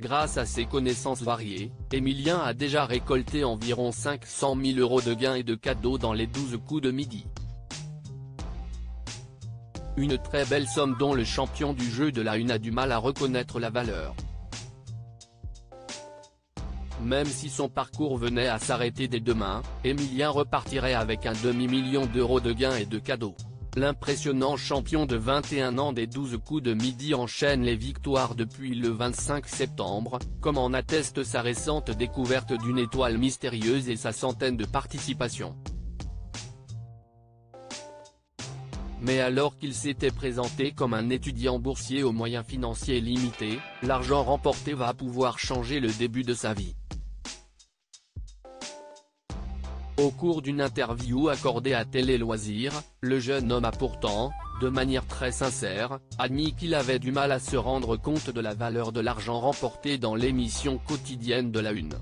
Grâce à ses connaissances variées, Emilien a déjà récolté environ 500 000 euros de gains et de cadeaux dans les 12 coups de midi. Une très belle somme dont le champion du jeu de la une a du mal à reconnaître la valeur. Même si son parcours venait à s'arrêter dès demain, Emilien repartirait avec un demi-million d'euros de gains et de cadeaux. L'impressionnant champion de 21 ans des 12 coups de midi enchaîne les victoires depuis le 25 septembre, comme en atteste sa récente découverte d'une étoile mystérieuse et sa centaine de participations. Mais alors qu'il s'était présenté comme un étudiant boursier aux moyens financiers limités, l'argent remporté va pouvoir changer le début de sa vie. Au cours d'une interview accordée à Télé Loisirs, le jeune homme a pourtant, de manière très sincère, admis qu'il avait du mal à se rendre compte de la valeur de l'argent remporté dans l'émission quotidienne de la Une.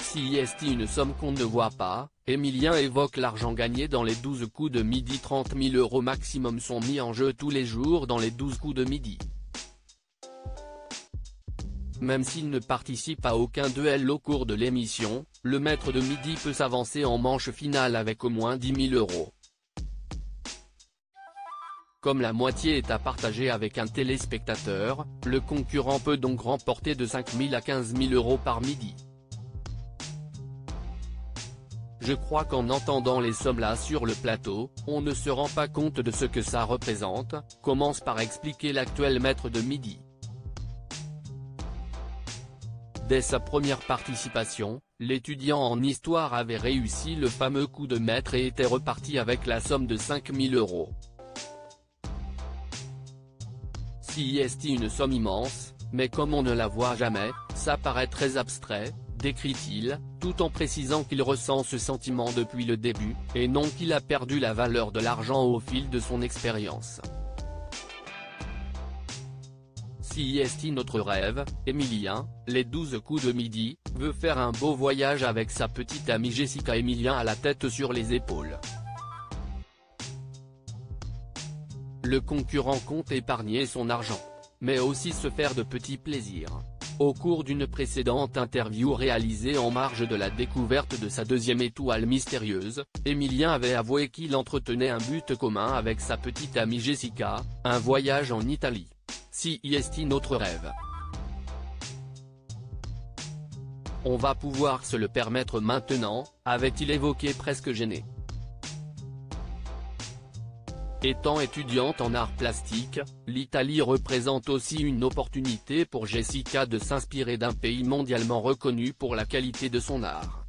Si est une somme qu'on ne voit pas, Emilien évoque l'argent gagné dans les 12 coups de midi 30 000 euros maximum sont mis en jeu tous les jours dans les 12 coups de midi. Même s'il ne participe à aucun duel au cours de l'émission, le maître de midi peut s'avancer en manche finale avec au moins 10 000 euros. Comme la moitié est à partager avec un téléspectateur, le concurrent peut donc remporter de 5 000 à 15 000 euros par midi. Je crois qu'en entendant les sommes là sur le plateau, on ne se rend pas compte de ce que ça représente, commence par expliquer l'actuel maître de midi. Dès sa première participation, l'étudiant en histoire avait réussi le fameux coup de maître et était reparti avec la somme de 5000 euros. Si est une somme immense, mais comme on ne la voit jamais, ça paraît très abstrait, décrit-il, tout en précisant qu'il ressent ce sentiment depuis le début, et non qu'il a perdu la valeur de l'argent au fil de son expérience. Si est notre rêve, Emilien, les 12 coups de midi, veut faire un beau voyage avec sa petite amie Jessica Emilien à la tête sur les épaules. Le concurrent compte épargner son argent. Mais aussi se faire de petits plaisirs. Au cours d'une précédente interview réalisée en marge de la découverte de sa deuxième étoile mystérieuse, Emilien avait avoué qu'il entretenait un but commun avec sa petite amie Jessica, un voyage en Italie. Si est notre rêve? On va pouvoir se le permettre maintenant, avait-il évoqué presque gêné. Étant étudiante en arts plastiques, l'Italie représente aussi une opportunité pour Jessica de s'inspirer d'un pays mondialement reconnu pour la qualité de son art.